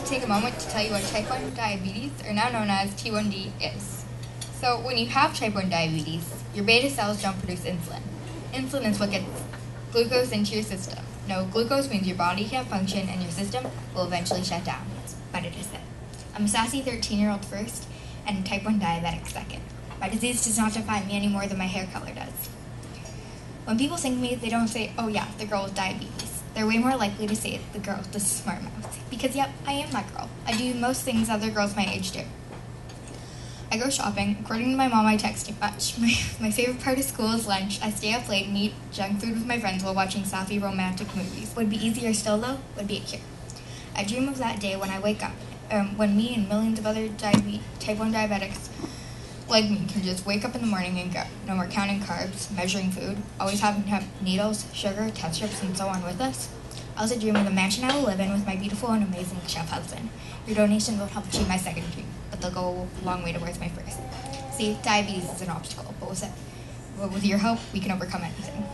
to take a moment to tell you what type 1 diabetes, or now known as T1D, is. So, when you have type 1 diabetes, your beta cells don't produce insulin. Insulin is what gets glucose into your system. No, glucose means your body can't function and your system will eventually shut down. But it isn't. I'm a sassy 13 year old first and type 1 diabetic second. My disease does not define me any more than my hair color does. When people sing me, they don't say, oh yeah, the girl with diabetes. They're way more likely to say the girl with the smart mouth. Because yep, I am that girl. I do most things other girls my age do. I go shopping. According to my mom, I text too much. My, my favorite part of school is lunch. I stay up late and eat junk food with my friends while watching sappy romantic movies. Would be easier still, though, would be a cure. I dream of that day when I wake up, um, when me and millions of other diabetes, type 1 diabetics like me can just wake up in the morning and go. No more counting carbs, measuring food, always having to have needles, sugar, test strips, and so on with us. I also dream of the mansion I will live in with my beautiful and amazing chef husband. Your donation will help achieve my second dream, but they'll go a long way towards my first. See, diabetes is an obstacle, but with, it, but with your help, we can overcome anything.